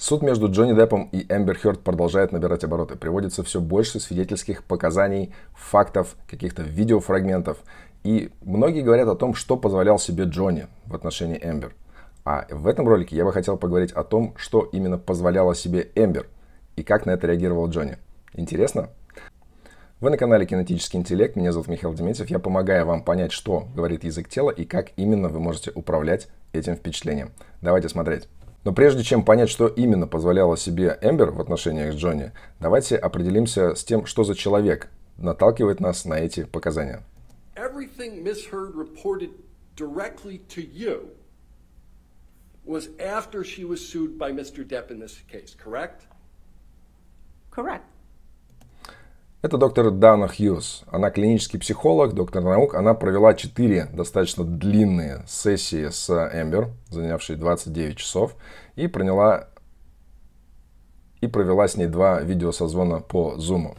Суд между Джонни Деппом и Эмбер Хёрд продолжает набирать обороты. Приводится все больше свидетельских показаний, фактов, каких-то видеофрагментов. И многие говорят о том, что позволял себе Джонни в отношении Эмбер. А в этом ролике я бы хотел поговорить о том, что именно позволяло себе Эмбер и как на это реагировал Джонни. Интересно? Вы на канале Кинетический интеллект, меня зовут Михаил Дементьев. Я помогаю вам понять, что говорит язык тела и как именно вы можете управлять этим впечатлением. Давайте смотреть. Но прежде чем понять, что именно позволяло себе Эмбер в отношениях с Джонни, давайте определимся с тем, что за человек наталкивает нас на эти показания. Everything Miss Heard reported directly to you was after she was sued by Mr. Depp in this case, correct? Correct. Это доктор Дана Хьюз. Она клинический психолог, доктор наук. Она провела 4 достаточно длинные сессии с Эмбер, занявшие 29 часов, и приняла и провела с ней два видеосозвона по Zoom.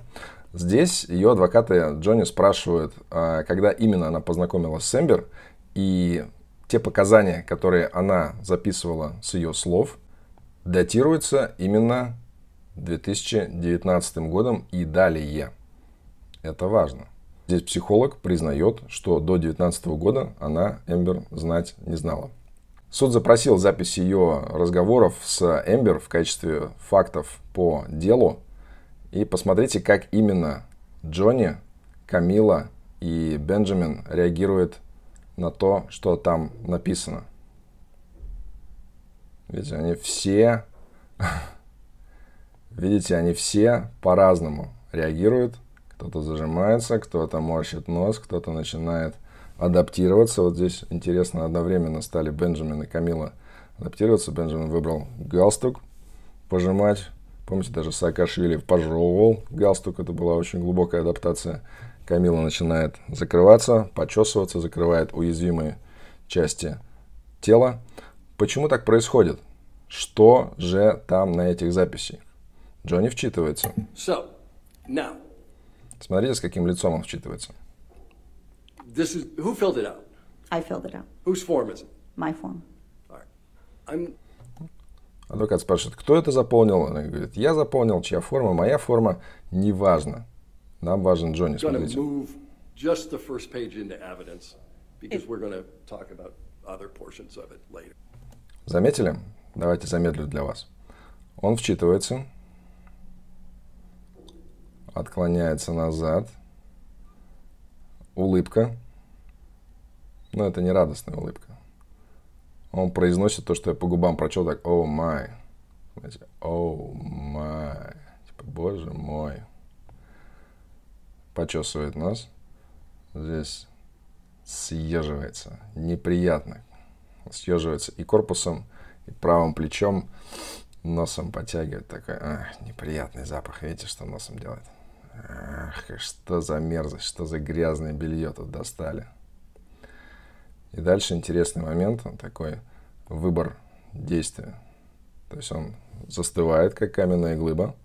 Здесь ее адвокаты Джонни спрашивают, а, когда именно она познакомилась с Эмбер, и те показания, которые она записывала с ее слов, датируются именно 2019 годом и далее. Это важно. Здесь психолог признает, что до 2019 года она Эмбер знать не знала. Суд запросил запись ее разговоров с Эмбер в качестве фактов по делу. И посмотрите, как именно Джонни, Камила и Бенджамин реагируют на то, что там написано. Видите, они все Видите, они все по-разному реагируют. Кто-то зажимается, кто-то морщит нос, кто-то начинает адаптироваться. Вот здесь интересно, одновременно стали Бенджамин и Камила адаптироваться. Бенджамин выбрал галстук пожимать. Помните, даже Саакашвили пожевывал галстук. Это была очень глубокая адаптация. Камила начинает закрываться, почесываться, закрывает уязвимые части тела. Почему так происходит? Что же там на этих записях? Джонни вчитывается. So, now. Смотрите, с каким лицом он вчитывается. This is, who filled it out? I filled it out. Whose form is it? My form. All right. I'm... Адвокат спрашивает, кто это заполнил? Он говорит, я заполнил, чья форма, моя форма, неважно. Нам важен Джонни, смотрите. just the first page into evidence because we're going to talk about other portions of it later. Заметили? Давайте замедлю для вас. Он вчитывается, отклоняется назад. Улыбка. Но это не радостная улыбка. Он произносит то, что я по губам прочел, так, о май. О май. Типа, боже мой. Почесывает нос. Здесь съеживается. Неприятно. Съеживается и корпусом, и правым плечом, носом потягивает. Такой, а, неприятный запах. Видите, что носом делает? Ах, что за мерзость, что за грязное белье тут достали. И дальше интересный момент, он такой выбор действия. То есть он застывает, как каменная глыба,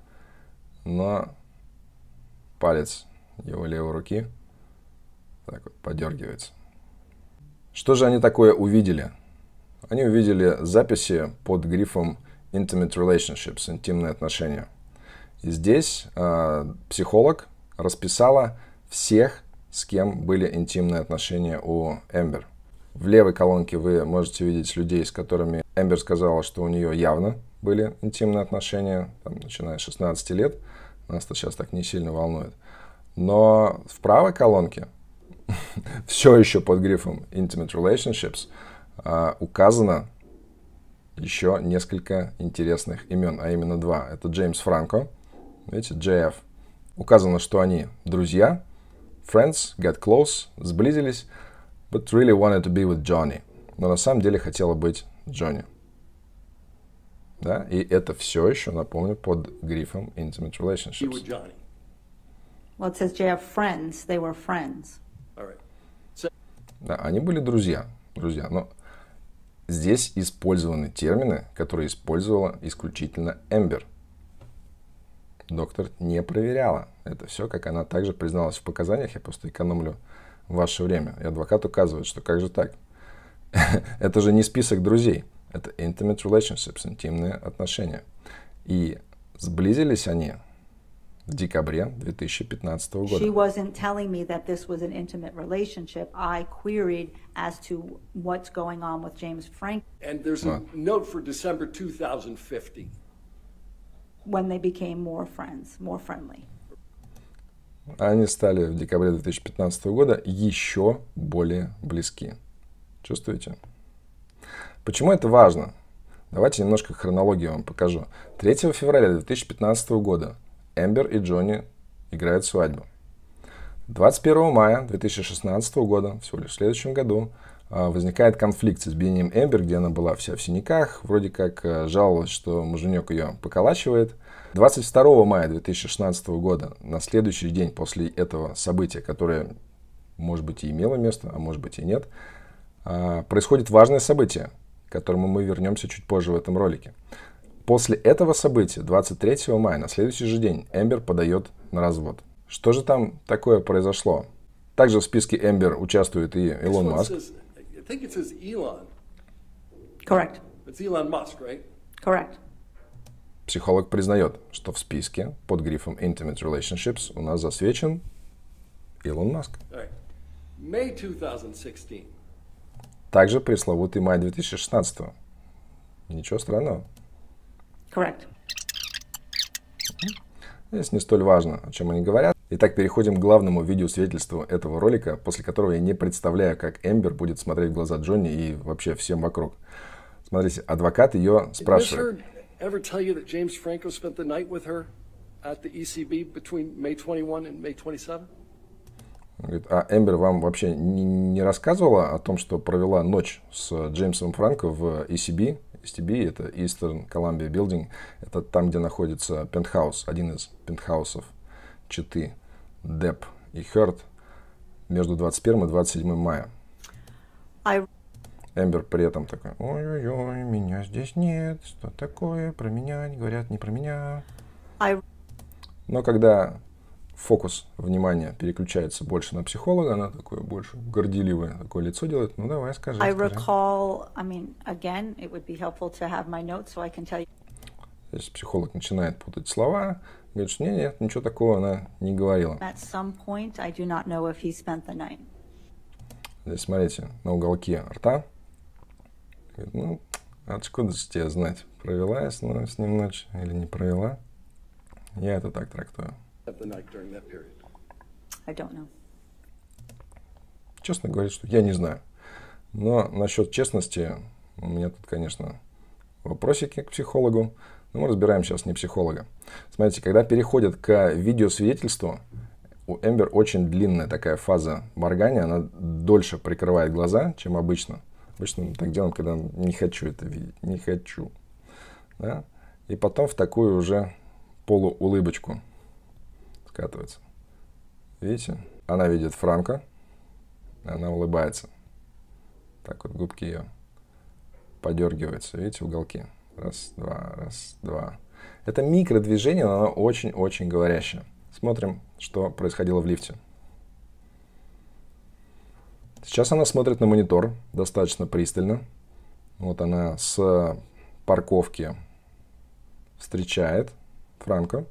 но палец его левой руки так вот подергивается. Что же они такое увидели? Они увидели записи под грифом Intimate Relationships, интимные отношения – здесь э, психолог расписала всех, с кем были интимные отношения у Эмбер. В левой колонке вы можете видеть людей, с которыми Эмбер сказала, что у нее явно были интимные отношения, там, начиная с 16 лет. Нас это сейчас так не сильно волнует. Но в правой колонке, все еще под грифом Intimate Relationships, э, указано еще несколько интересных имен, а именно два. Это Джеймс Франко, видите, JF. Указано, что они друзья, friends, get close, сблизились, but really wanted to be with Johnny. Но на самом деле хотела быть Джонни. Да, и это все еще, напомню, под грифом Intimate Relationships. Well, it says JF friends, they were friends. All right. So... Да, они были друзья, друзья, но здесь использованы термины, которые использовала исключительно Эмбер – доктор не проверяла. Это все, как она также призналась в показаниях, я просто экономлю ваше время. И адвокат указывает, что как же так? это же не список друзей, это intimate relationships, интимные отношения. И сблизились они в декабре 2015 She года. wasn't telling me that this was an intimate relationship. I queried as to what's going on with James Frank And there's a note for December 2015. When they became more friends, more friendly. Они стали в декабре 2015 года еще более близки. Чувствуете? Почему это важно? Давайте немножко хронологию вам покажу. 3 февраля 2015 года Эмбер и Джонни играют свадьбу. 21 мая 2016 года, всего лишь в следующем году, возникает конфликт с избиением Эмбер, где она была вся в синяках, вроде как а, жаловалась, что муженек ее поколачивает. 22 мая 2016 года, на следующий день после этого события, которое, может быть, и имело место, а может быть и нет, а, происходит важное событие, к которому мы вернемся чуть позже в этом ролике. После этого события, 23 мая, на следующий же день, Эмбер подает на развод. Что же там такое произошло? Также в списке Эмбер участвует и Илон Маск. Think it says Elon. Correct. It's Elon Musk, right? Correct. Психолог признает, что в списке под грифом Intimate Relationships у нас засвечен Илон Маск. Right. May 2016. Также пресловутый май 2016. Ничего странного. Correct. Здесь не столь важно, о чем они говорят. Итак, переходим к главному видеосвидетельству этого ролика, после которого я не представляю, как Эмбер будет смотреть в глаза Джонни и вообще всем вокруг. Смотрите, адвокат ее спрашивает. Heard ever tell you that James Franco spent the night with her at the ECB between May 21 and May 27? Он Говорит, а Эмбер вам вообще не, не рассказывала о том, что провела ночь с Джеймсом Франко в ECB? ECB это Eastern Columbia Building. Это там, где находится пентхаус, один из пентхаусов Читы, Деп и Хёрд между 21 и 27 мая. I Эмбер при этом такой, ой-ой-ой, меня здесь нет, что такое, про меня, они говорят не про меня. I Но когда фокус внимания переключается больше на психолога, она такое больше горделивое такое лицо делает. Ну давай, скажи. I скажи. recall. I mean, again, it would be helpful to have my notes so I can tell you. Здесь психолог начинает путать слова, говорит, что нет, нет, ничего такого она не говорила. At some point, I do not know if he spent the night. Здесь, смотрите, на уголке рта. Говорит, ну, откуда же тебе знать, провела я с, ну, с ним ночь или не провела? Я это так трактую. Честно говорит, что я не знаю. Но насчет честности у меня тут, конечно, вопросики к психологу. Но мы разбираем сейчас не психолога. Смотрите, когда переходят к видеосвидетельству, у Эмбер очень длинная такая фаза моргания, она дольше прикрывает глаза, чем обычно. Обычно мы так делаем, когда не хочу это видеть, не хочу. Да? И потом в такую уже полуулыбочку скатывается. Видите? Она видит Франка, она улыбается. Так вот губки ее подергиваются. Видите, уголки. Раз, два, раз, два. Это микродвижение, но оно очень-очень говорящее. Смотрим, что происходило в лифте. Сейчас она смотрит на монитор достаточно пристально. Вот она с парковки встречает Франко.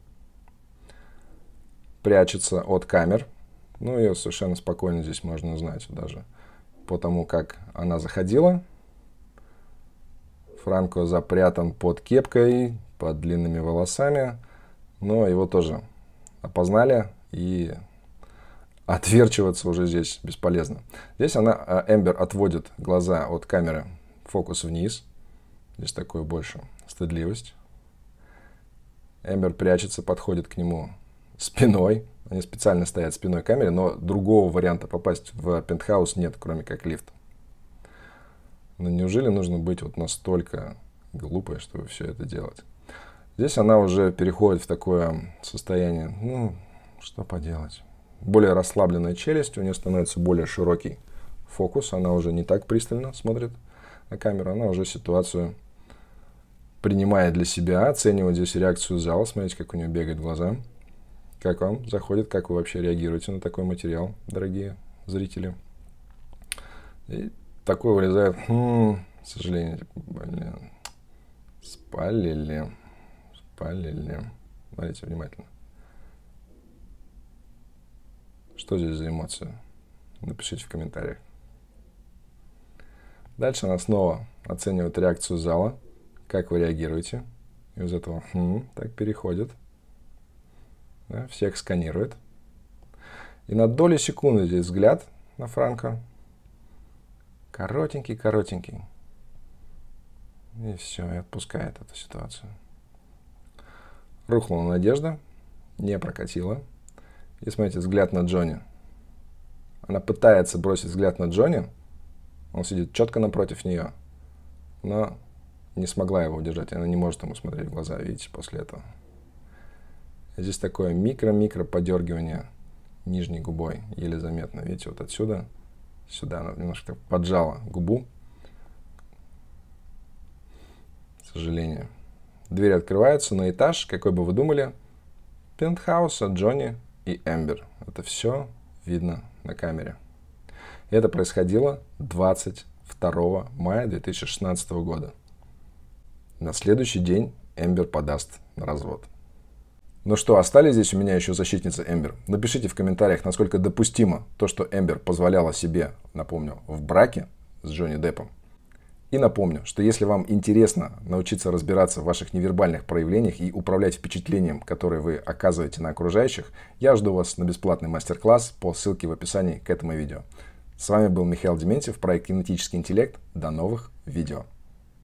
Прячется от камер. Ну, ее совершенно спокойно здесь можно узнать даже по тому, как она заходила. Франко запрятан под кепкой, под длинными волосами. Но его тоже опознали и отверчиваться уже здесь бесполезно. Здесь она, а, Эмбер, отводит глаза от камеры, фокус вниз. Здесь такое больше стыдливость. Эмбер прячется, подходит к нему спиной. Они специально стоят спиной к камере, но другого варианта попасть в пентхаус нет, кроме как лифт. Но неужели нужно быть вот настолько глупой, чтобы все это делать? Здесь она уже переходит в такое состояние, ну, что поделать. Более расслабленная челюсть, у нее становится более широкий фокус, она уже не так пристально смотрит на камеру, она уже ситуацию принимает для себя, оценивает здесь реакцию зала, смотрите, как у нее бегают глаза. Как вам заходит, как вы вообще реагируете на такой материал, дорогие зрители? И такое вылезает, хм, к сожалению, блин, спалили, Параллельные. Смотрите внимательно. Что здесь за эмоция? Напишите в комментариях. Дальше она снова оценивает реакцию зала. Как вы реагируете? И из этого хм, так переходит. Да, всех сканирует. И на долю секунды здесь взгляд на Франка. Коротенький, коротенький. И все, и отпускает эту ситуацию. Рухнула надежда, не прокатила. И смотрите, взгляд на Джонни. Она пытается бросить взгляд на Джонни. Он сидит четко напротив нее. Но не смогла его удержать. Она не может ему смотреть в глаза, видите, после этого. Здесь такое микро-микро подергивание нижней губой, еле заметно. Видите, вот отсюда, сюда она немножко поджала губу. К сожалению. Дверь открывается на этаж, какой бы вы думали, пентхауса Джонни и Эмбер. Это все видно на камере. Это происходило 22 мая 2016 года. На следующий день Эмбер подаст на развод. Ну что, остались здесь у меня еще защитница Эмбер? Напишите в комментариях, насколько допустимо то, что Эмбер позволяла себе, напомню, в браке с Джонни Деппом. И напомню, что если вам интересно научиться разбираться в ваших невербальных проявлениях и управлять впечатлением, которое вы оказываете на окружающих, я жду вас на бесплатный мастер-класс по ссылке в описании к этому видео. С вами был Михаил Дементьев, проект «Кинетический интеллект». До новых видео.